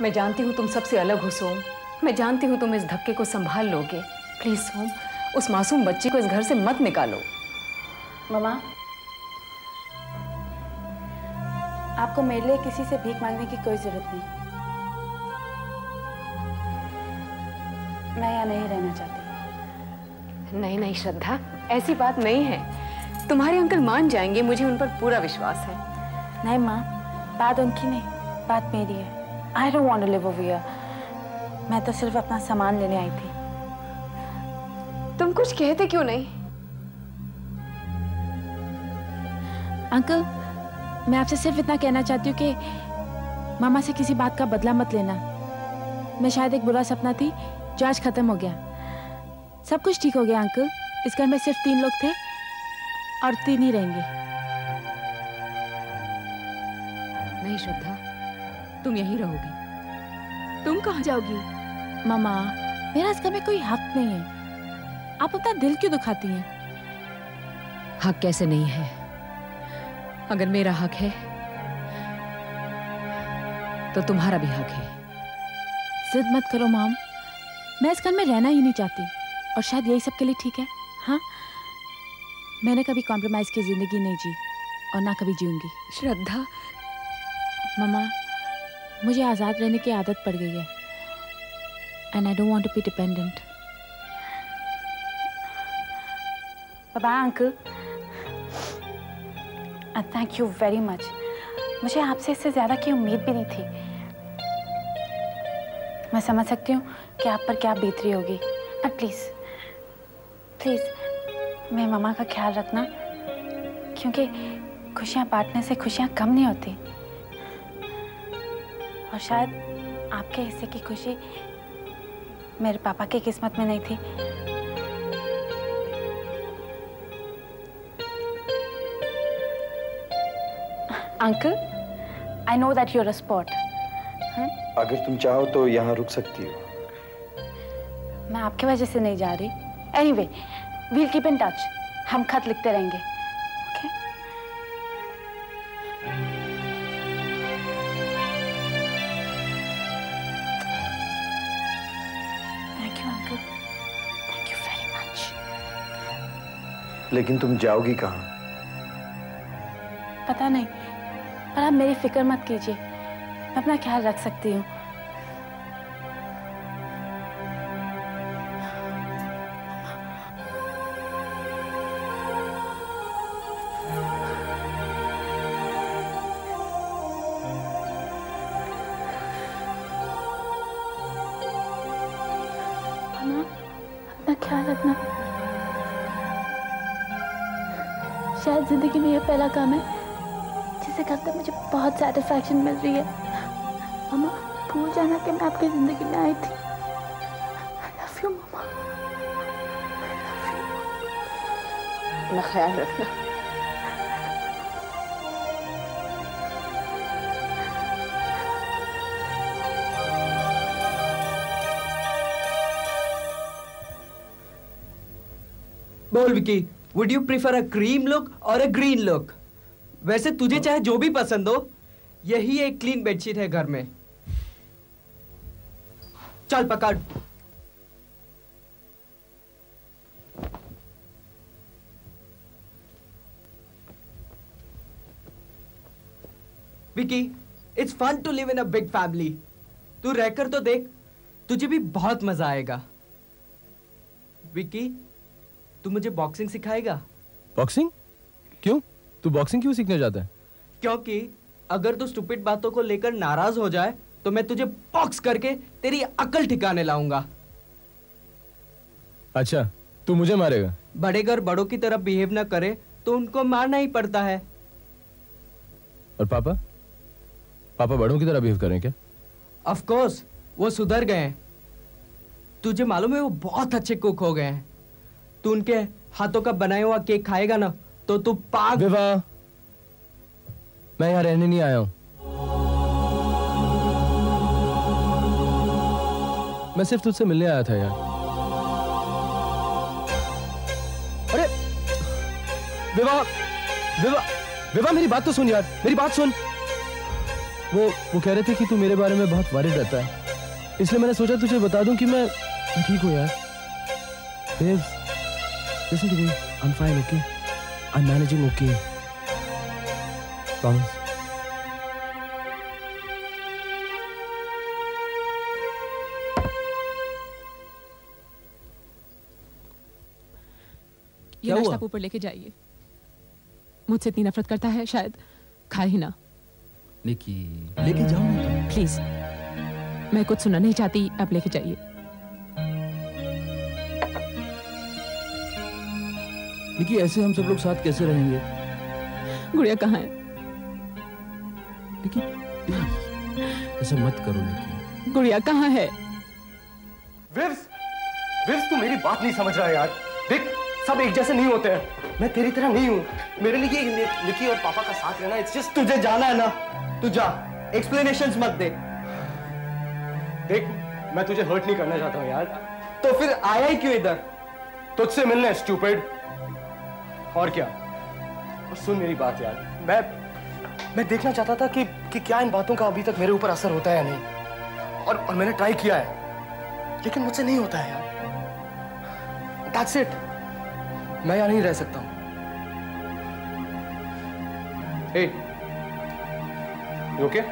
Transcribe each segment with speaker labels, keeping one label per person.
Speaker 1: मैं जानती हूँ तुम सबसे अलग हो सोम। मैं जानती हूँ तुम इस धक्के को संभाल लोगे। प्लीज़ सोम उस मासूम बच्ची को इस घर से मत निकालो।
Speaker 2: ममा आपको मेरे लिए किसी से भीख मांगने की कोई ज़रूरत नहीं। मैं यहाँ नहीं रहना चाहती।
Speaker 1: नहीं नहीं श्रद्धा ऐसी बात नहीं है। तुम्हारे अंकल मान जाएँगे मुझे उन पर पूरा विश्वास है।
Speaker 2: नहीं माँ बात उनकी नहीं बात मेरी है। I don't want to live over here मैं तो सिर्फ़ अपना सामान लेने आई थी।
Speaker 1: तुम कुछ कहते क्यों नहीं?
Speaker 2: अंकल मैं आपसे सिर्फ़ इतना कहना चाहती हूँ कि मामा से किसी बात का बदला मत लेना। मैं शायद एक बुरा सपना थी जो आज खत्म हो गया। सब कुछ ठीक हो गया अंकल इस घर में सिर्फ़ तीन लोग थे और तीन ही रहेंगे।
Speaker 1: नहीं श्रद्धा। तुम यहीं रहोगी। तुम कहाँ जाओगी?
Speaker 2: मामा मेरा इस घर में कोई हक नहीं है। आप अपना दिल क्यों दुखाती हैं?
Speaker 1: हक कैसे नहीं है? अगर मेरा हक है तो तुम्हारा भी हक है।
Speaker 2: जिद मत करो माम। मैं इस घर में रहना ही नहीं चाहती और शायद यही सबके लिए ठीक है हाँ? मैंने कभी कॉम्प्रोमाइज की ज़िंदगी नहीं जी और ना कभी जीऊँगी।
Speaker 1: श्रद्धा।
Speaker 2: ममा मुझे आज़ाद रहने की आदत पड़ गई है। And I don't want to be dependent by uncle thank you very much मुझे आपसे इससे ज़्यादा की उम्मीद भी नहीं थी। मैं समझ सकती हूँ कि आप पर क्या बीत रही होगी। बट प्लीज़ प्लीज़ मेरे मामा का ख्याल रखना, क्योंकि खुशियाँ बांटने से खुशियाँ कम नहीं होती। और शायद आपके हिस्से की खुशी मेरे पापा की किस्मत में नहीं थी। Uncle I know that you're a spot
Speaker 3: अगर तुम चाहो तो यहाँ रुक सकती हो।
Speaker 2: मैं आपके वजह से नहीं जा रही। Anyway we'll keep in touch हम खत लिखते रहेंगे।
Speaker 3: लेकिन तुम जाओगी कहाँ?
Speaker 2: पता नहीं, पर आप मेरी फ़िक्र मत कीजिए। मैं अपना ख्याल रख सकती हूँ। सेटिस्फैक्शन मिल रही है। मामा, भूल जाना कि मैं आपकी ज़िंदगी में आई थी। Love you mama.
Speaker 1: अपना ख्याल रखना।
Speaker 4: बोल Vicky would you prefer a cream look और अ ग्रीन लुक वैसे तुझे चाहे जो भी पसंद हो यही एक क्लीन बेडशीट है घर में। चल पकड़। Vicky it's fun to live in a big family तू रहकर तो देख तुझे भी बहुत मज़ा आएगा। विकी तू मुझे बॉक्सिंग सिखाएगा?
Speaker 5: बॉक्सिंग क्यों? तू बॉक्सिंग क्यों सीखने जाता है?
Speaker 4: क्योंकि अगर तू स्टूपिड बातों को लेकर नाराज़ हो जाए तो मैं तुझे बॉक्स करके तेरी अकल ठिकाने लाऊँगा।
Speaker 5: अच्छा तू मुझे मारेगा?
Speaker 4: बड़े घर बड़ों की तरफ़ बिहेव ना करे तो उनको मारना ही पड़ता है।
Speaker 5: और पापा? पापा बड़ों की तरह बिहेव करें क्या?
Speaker 4: ऑफ़ कोर्स वो सुधर गए हैं। तुझे मालूम है वो बहुत अच्छे कुक हो गए हैं। तू उनके हाथों का बनाया हुआ केक खाएगा ना तो तू पाग
Speaker 5: विवाह। मैं यहाँ रहने नहीं आया हूँ। मैं सिर्फ़ तुझसे मिलने आया था यार। अरे! विवाह! विवाह! विवाह मेरी बात तो सुन यार। मेरी बात सुन।
Speaker 6: वो वो कह रहे थे कि तू मेरे बारे में बहुत वरिड रहता है। इसलिए मैंने सोचा तुझे बता दूँ कि मैं मैं ठीक हूँ यार। Babes, listen to me. I'm fine, okay? I'm managing okay. Promise.
Speaker 7: ये नाश्ता ऊपर लेके जाइए। मुझसे इतनी नफरत करता है शायद खा ही ना।
Speaker 6: निकी। लेके जाओ ना। तुम।
Speaker 7: प्लीज़ मैं कुछ सुनना नहीं चाहती आप लेके जाइए।
Speaker 6: निकी ऐसे हम सब लोग साथ कैसे रहेंगे?
Speaker 7: गुड़िया कहाँ है?
Speaker 6: निकी प्लीज़ ऐसा मत करो निकी
Speaker 7: गुड़िया कहाँ है?
Speaker 8: विव्स विव्स तू मेरी बात नहीं समझ रहा है यार। देख सब एक जैसे नहीं होते हैं। मैं तेरी तरह नहीं हूँ। मेरे लिए निकी और पापा का साथ रहना इट्स जस्ट तुझे जाना है ना। तू जा एक्सप्लेनेशंस मत दे। देख मैं तुझे हर्ट नहीं करना चाहता हूँ यार। तो फिर आया ही क्यों इधर? तुझसे मिलने स्टूपिड और क्या? और सुन मेरी बात यार। मैं मैं देखना चाहता था कि कि क्या इन बातों का अभी तक मेरे ऊपर असर होता है या नहीं। और और मैंने ट्राई किया है। लेकिन मुझसे नहीं होता है यार। It. मैं यहाँ नहीं रह सकता हूँ। Hey, you okay?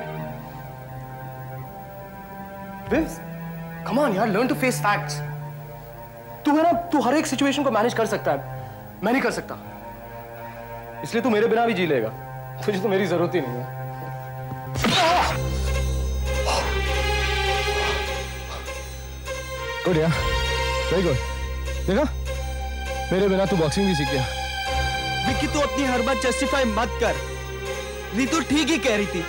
Speaker 8: Vince, come यार, learn to face facts. तू है ना, तू हर एक सिचुएशन को मैनेज कर सकता है। मैं नहीं कर सकता। इसलिए तू मेरे बिना भी जी लेगा। तुझे तो मेरी ज़रूरत ही नहीं है।
Speaker 6: गुड यार वेरी गुड देखा? मेरे बिना तू बॉक्सिंग भी सीख गया।
Speaker 4: विक्की तू अपनी हर बात जस्टिफाई मत कर। रीतू ठीक ही कह रही थी।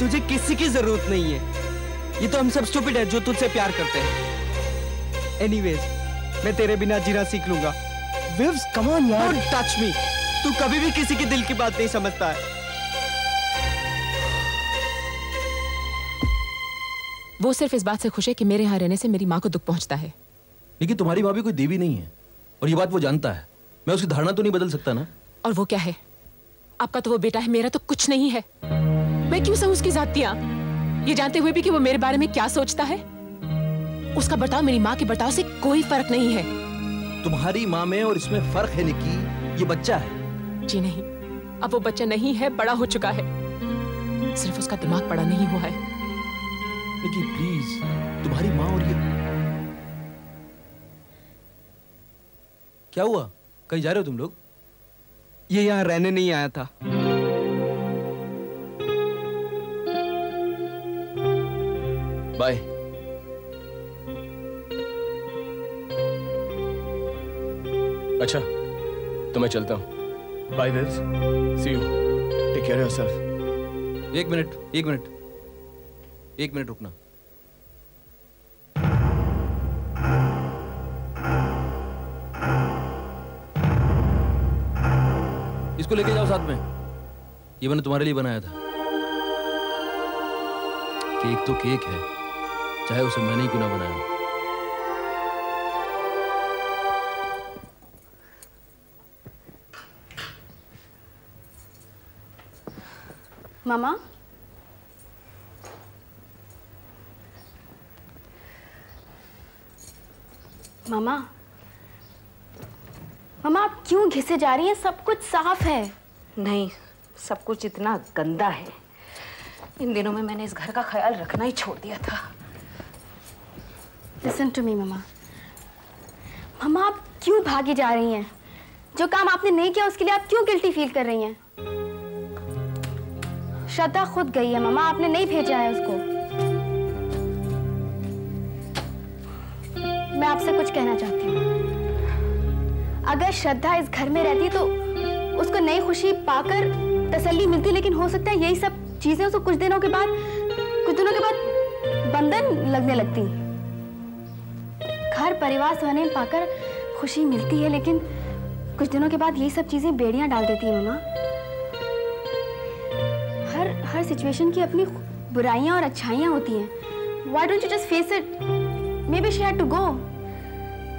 Speaker 4: तुझे किसी की ज़रूरत नहीं है। ये तो हम सब स्टूपिड है जो तुझसे प्यार करते हैं। एनीवेज मैं तेरे बिना जीना सीख लूँगा।
Speaker 8: विव्स कम ऑन यार।
Speaker 4: डोंट टच मी तू कभी भी किसी के दिल की बात नहीं समझता। है
Speaker 7: वो सिर्फ़ इस बात से खुश है कि मेरे यहाँ रहने से मेरी माँ को दुख पहुँचता है।
Speaker 6: लेकिन तुम्हारी भाभी कोई देवी नहीं है और ये बात वो जानता है। मैं उसकी धारणा तो नहीं बदल सकता ना।
Speaker 7: और वो क्या है? आपका तो वो बेटा है मेरा तो कुछ नहीं है। मैं क्यों सहूं उसकी जातियाँ? ये जानते हुए भी कि वो मेरे बारे में क्या सोचता है? उसका बर्ताव मेरी माँ के बर्ताव से कोई फ़र्क नहीं है।
Speaker 6: तुम्हारी माँ में और इसमें फ़र्क है निकी। ये बच्चा है।
Speaker 7: जी नहीं। अब वो बच्चा नहीं है बड़ा हो चुका है। सिर्फ़ उसका दिमाग बड़ा नहीं हुआ है।
Speaker 6: निकी प्लीज़ तुम्हारी माँ और ये क्या हुआ? कहीं जा रहे हो तुम लोग?
Speaker 4: ये यहाँ रहने नहीं आया था।
Speaker 6: बाय।
Speaker 8: अच्छा तो मैं चलता हूँ। Bye Vivs see you take care yourself
Speaker 6: एक मिनट एक मिनट। एक मिनट रुकना। इसको लेके जाओ साथ में। ये मैंने तुम्हारे लिए बनाया था। केक तो केक है। चाहे उसे मैंने ही क्यों ना बनाया।
Speaker 9: मामा? मामा? मामा आप क्यों घिसे जा रही हैं? सब कुछ साफ़ है।
Speaker 1: नहीं सब कुछ इतना गंदा है। इन दिनों में मैंने इस घर का ख्याल रखना ही छोड़ दिया था।
Speaker 9: लिसन टू मी मामा। मामा आप क्यों भागी जा रही हैं? जो काम आपने नहीं किया उसके लिए आप क्यों गिल्टी फील कर रही हैं? श्रद्धा खुद गई है मामा आपने नहीं भेजा है उसको। मैं आपसे कुछ कहना चाहती हूँ। अगर श्रद्धा इस घर में रहती तो उसको नई खुशी पाकर तसल्ली मिलती, लेकिन हो सकता है यही सब चीज़ें उसको कुछ दिनों के बाद, कुछ दिनों के बाद बंधन लगने लगती। घर परिवार स्वनिम पाकर खुशी मिलती है, लेकिन कुछ दिनों के बाद यही सब चीज़ें बेड़ियाँ डाल देती है मामा सिचुएशन की अपनी बुराइयाँ और अच्छाइयाँ होती हैं। Why don't you just face it maybe she had to go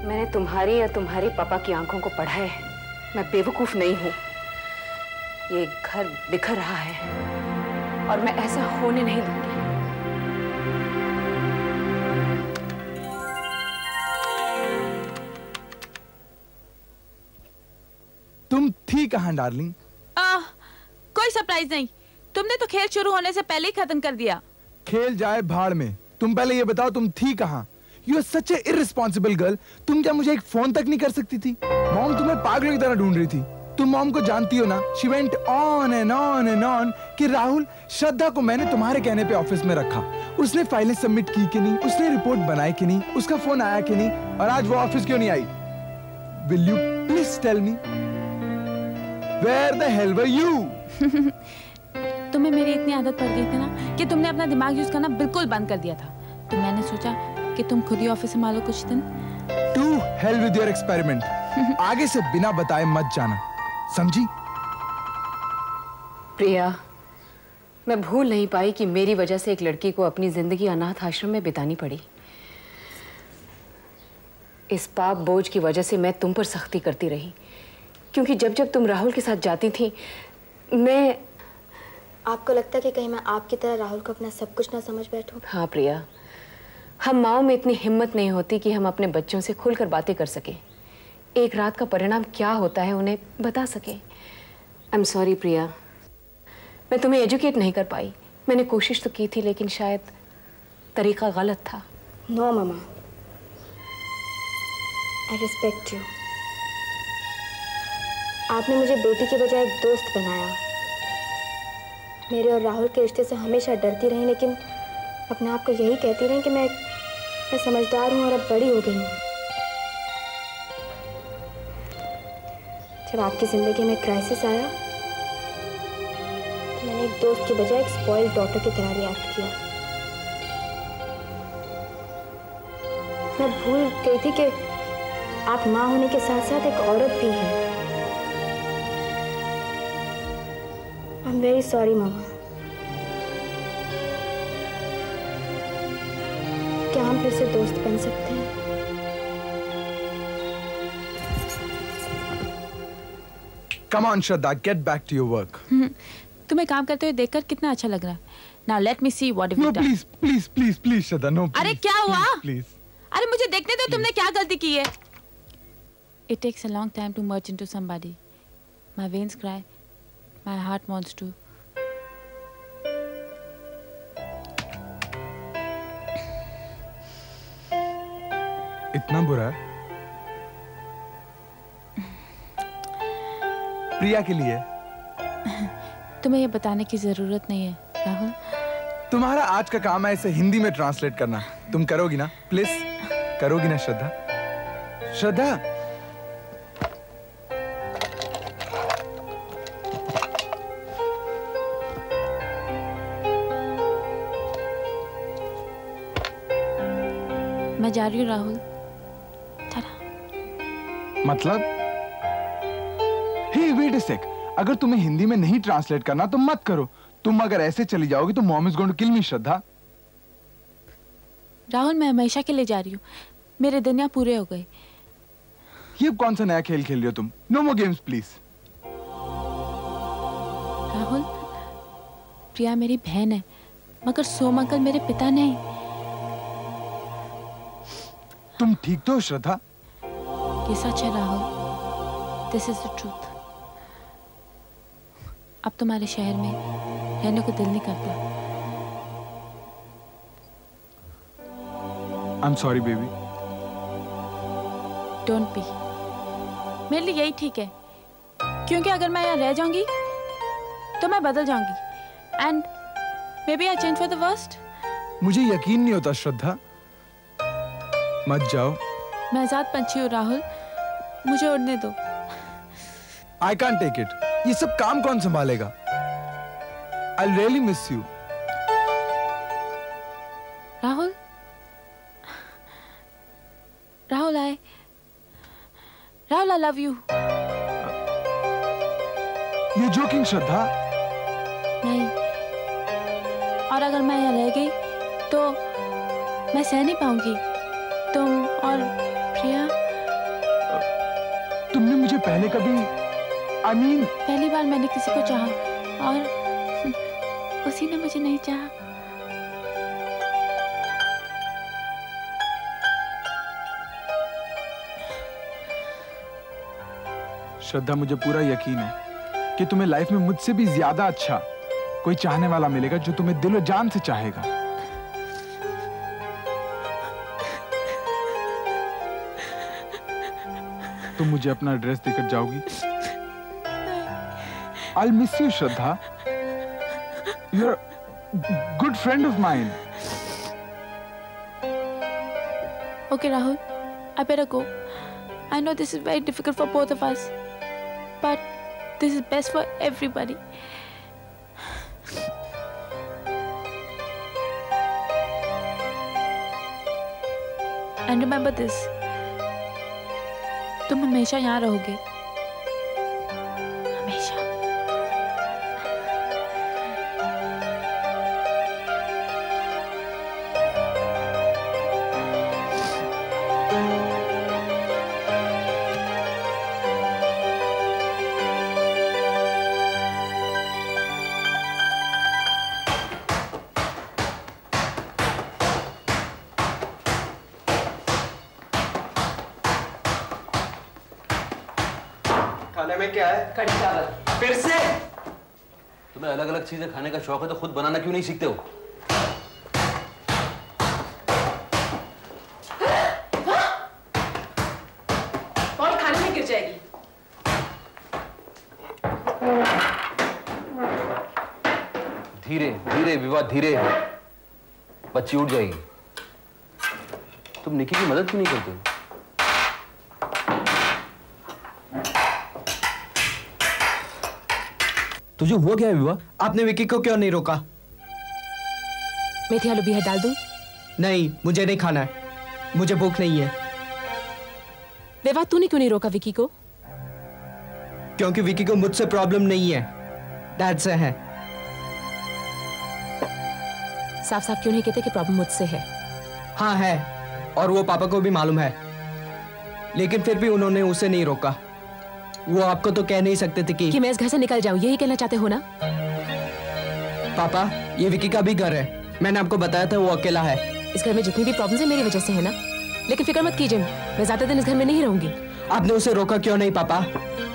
Speaker 1: मैंने तुम्हारी या तुम्हारे पापा की आँखों को पढ़ा है। मैं बेवकूफ़ नहीं हूँ। ये घर बिखर रहा है। और मैं ऐसा होने नहीं दूँगी।
Speaker 10: तुम थी कहाँ डार्लिंग?
Speaker 2: आ, कोई सरप्राइज़ नहीं। तुमने तो खेल शुरू होने से पहले ही खत्म कर दिया।
Speaker 10: खेल जाए भाड़ में। तुम पहले ये बताओ तुम थी कहाँ? You are such a irresponsible girl तुम क्या मुझे एक फ़ोन तक नहीं कर सकती थी? मॉम तुम्हें पागलों की तरह ढूंढ रही थी। तुम मॉम को जानती हो ना? She went on and on and on कि राहुल श्रद्धा को मैंने तुम्हारे कहने पे ऑफ़िस में रखा। उसने फाइलें सबमिट की कि नहीं? उसने रिपोर्ट बनाई कि नहीं? उसका फ़ोन आया कि नहीं? और आज वो ऑफ़िस क्यों नहीं आई? Will you please tell me where the hell were you
Speaker 2: तुम्हें मेरी इतनी आदत पड़ गई थी ना कि तुमने अपना दिमाग यूज़ करना बिल्कुल बंद कर दिया था। तो मैंने सोचा कि तुम खुद ही ऑफ़िस संभालो कुछ दिन।
Speaker 10: To hell with your experiment आगे से बिना बताए मत जाना। समझी?
Speaker 1: प्रिया मैं भूल नहीं पाई कि मेरी वजह से एक लड़की को अपनी ज़िंदगी अनाथ आश्रम में बितानी पड़ी। इस पाप बोझ की वजह से मैं तुम पर सख्ती करती रही। क्योंकि जब जब तुम राहुल के साथ जाती थी मैं
Speaker 9: आपको लगता है कि कहीं मैं आपकी तरह राहुल को अपना सब कुछ ना समझ बैठूं?
Speaker 1: हाँ प्रिया। हम माओ में इतनी हिम्मत नहीं होती कि हम अपने बच्चों से खुलकर बातें कर सकें। एक रात का परिणाम क्या होता है उन्हें बता सकें? I am sorry Priya. मैं तुम्हें एजुकेट नहीं कर पाई। मैंने कोशिश तो की थी लेकिन शायद तरीका गलत था।
Speaker 9: No mama. I respect you आपने मुझे बेटी के बजाय एक दोस्त बनाया। मेरे और राहुल के रिश्ते से हमेशा डरती रही, लेकिन अपने आप को यही कहती रही कि मैं मैं समझदार हूँ और अब बड़ी हो गई हूँ। जब आपकी ज़िंदगी में क्राइसिस आया तो मैंने एक दोस्त के बजाय एक स्पॉइल डॉटर की तरह रिएक्ट किया। मैं भूल गई थी कि आप माँ होने के साथ साथ एक औरत भी हैं। I am very sorry mama क्या हम फिर से दोस्त बन सकते हैं?
Speaker 10: Come on Shraddha get back to your work
Speaker 2: तुम्हें काम करते हुए देखकर कितना अच्छा लग रहा है। Now let me see what
Speaker 10: no
Speaker 2: you done
Speaker 10: please please please please Shraddha no
Speaker 2: अरे क्या हुआ?
Speaker 10: प्लीज़
Speaker 2: अरे मुझे देखने दो तुमने क्या गलती की है? It takes a long time to merge into somebody my veins cry my heart wants to
Speaker 10: इतना बुरा है? प्रिया के लिए?
Speaker 2: तुम्हें ये बताने की ज़रूरत नहीं है राहुल।
Speaker 10: तुम्हारा आज का काम है इसे हिंदी में ट्रांसलेट करना। तुम करोगी ना? प्लीज़ करोगी ना श्रद्धा? श्रद्धा?
Speaker 2: मैं जा रही हूँ राहुल।
Speaker 10: मतलब? हे वेट सेक अगर तुम्हें हिंदी में नहीं ट्रांसलेट करना तो मत करो। तुम अगर ऐसे चली जाओगी तो mom is going to kill me Shraddha.
Speaker 2: Rahul मैं हमेशा के लिए जा रही हूँ। मेरे दिन यहाँ पूरे हो गए।
Speaker 10: ये कौन सा नया खेल खेल रही हो तुम? No more games please
Speaker 2: Rahul Priya मेरी बहन है मगर सोम अंकल मेरे पिता नहीं।
Speaker 10: तुम ठीक तो हो श्रद्धा?
Speaker 2: ये सच है? Rahul this is the truth अब तुम्हारे शहर में रहने को दिल नहीं करता।
Speaker 10: I am sorry baby
Speaker 2: don't be मेरे लिए यही ठीक है। क्योंकि अगर मैं यहाँ रह जाऊँगी तो मैं बदल जाऊँगी। And maybe I change for the worst
Speaker 10: मुझे यकीन नहीं होता श्रद्धा। मत जाओ।
Speaker 2: मैं आज़ाद पंछी हूँ राहुल मुझे उड़ने दो।
Speaker 10: आई कान टेक इट ये सब काम कौन संभालेगा? I really miss you
Speaker 2: Rahul? Rahul I Rahul I love you
Speaker 10: ये जोकिंग श्रद्धा।
Speaker 2: नहीं। और अगर मैं यहाँ रह गई तो मैं सह नहीं पाऊँगी। तुम और प्रिया?
Speaker 10: तुमने मुझे पहले कभी आई मीन
Speaker 2: पहली बार मैंने किसी को चाहा और उसी ने मुझे नहीं चाहा।
Speaker 10: श्रद्धा मुझे पूरा यकीन है कि तुम्हें लाइफ में मुझसे भी ज़्यादा अच्छा कोई चाहने वाला मिलेगा जो तुम्हें दिलो जान से चाहेगा। तुम मुझे अपना एड्रेस देकर जाओगी? I miss you Shraddha. You are good friend of mind
Speaker 2: okay Rahul I better go I know this is very difficult for both of us but this is best for everybody And remember this, तुम हमेशा यहाँ रहोगे।
Speaker 4: खाने में क्या है?
Speaker 7: कड़ी चावल।
Speaker 4: फिर से?
Speaker 6: तुम्हें अलग अलग चीज़ें खाने का शौक है तो खुद बनाना क्यों नहीं सीखते हो?
Speaker 7: और खाने में गिर जाएगी।
Speaker 6: धीरे धीरे विवाह धीरे बच्ची उठ जाएगी। तुम निकी की मदद क्यों नहीं करते हो? तुझे हुआ क्या विवाह
Speaker 4: आपने विकी को क्यों नहीं रोका?
Speaker 7: मेथी आलू भी है डाल दूँ?
Speaker 4: नहीं मुझे नहीं खाना है। मुझे भूख नहीं है।
Speaker 7: विवाह तूने क्यों नहीं रोका विकी को?
Speaker 4: क्योंकि विकी को मुझसे प्रॉब्लम नहीं है। डैड से है।
Speaker 7: साफ़ साफ़ क्यों नहीं कहते कि प्रॉब्लम मुझसे है?
Speaker 4: हाँ है। और वो पापा को भी मालूम है। लेकिन फिर भी उन्होंने उसे नहीं रोका। वो आपको तो कह नहीं सकते थे कि
Speaker 7: कि मैं इस घर से निकल जाऊँ यही कहना चाहते हो ना?
Speaker 4: पापा ये विकी का भी घर है। मैंने आपको बताया था वो अकेला है।
Speaker 7: इस घर में जितनी भी प्रॉब्लम्स है मेरी वजह से है ना? लेकिन फ़िक्र मत कीजिए मैं ज़्यादा दिन इस घर में नहीं रहूँगी।
Speaker 4: आपने उसे रोका क्यों नहीं पापा?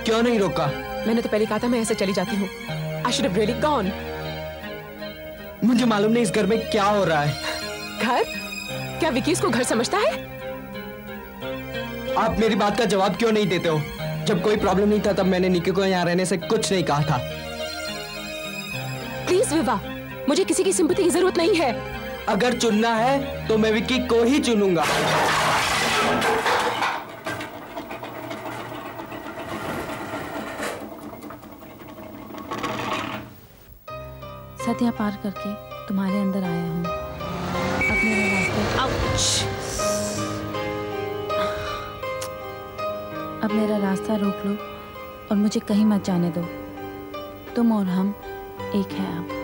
Speaker 4: क्यों नहीं रोका?
Speaker 7: मैंने तो पहले कहा था मैं ऐसे चली जाती हूँ। रियली गॉन
Speaker 4: मुझे मालूम नहीं इस घर में क्या हो रहा है।
Speaker 7: घर? क्या विकी इसको घर समझता है?
Speaker 4: आप मेरी बात का जवाब क्यों नहीं देते हो? जब कोई प्रॉब्लम नहीं था तब मैंने निकी को यहाँ रहने से कुछ नहीं कहा था।
Speaker 7: प्लीज़ विवाह मुझे किसी की सिंपत्ति की ज़रूरत नहीं है।
Speaker 4: अगर चुनना है तो मैं विक्की को ही चुनूँगा।
Speaker 2: सदियाँ पार करके तुम्हारे अंदर आया हूँ। अब मेरा रास्ता अब मेरा रास्ता रोक लो और मुझे कहीं मत जाने दो। तुम और हम एक हैं अब।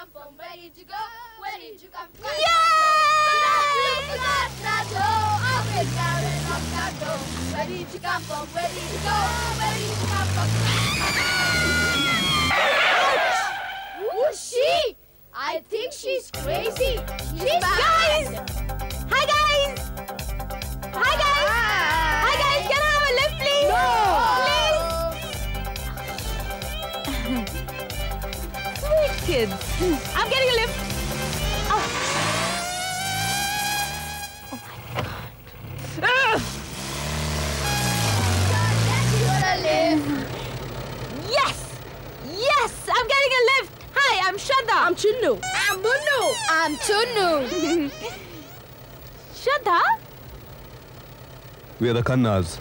Speaker 11: Come from? Where did you go? Where did you come from? Yeah! I've been carrying that door. Where did you come from? Where did you go? Where did you come from? Who's she? I think she's crazy. She's.
Speaker 12: Hi guys!
Speaker 2: Kids. I'm getting a lift. Oh. Oh my god. Ugh. Yes! Yes! I'm getting a lift! Hi, I'm Shraddha. I'm Chinnu.
Speaker 13: I'm Munnu. I'm Chunnu.
Speaker 2: Shraddha?
Speaker 14: We are the Khannas.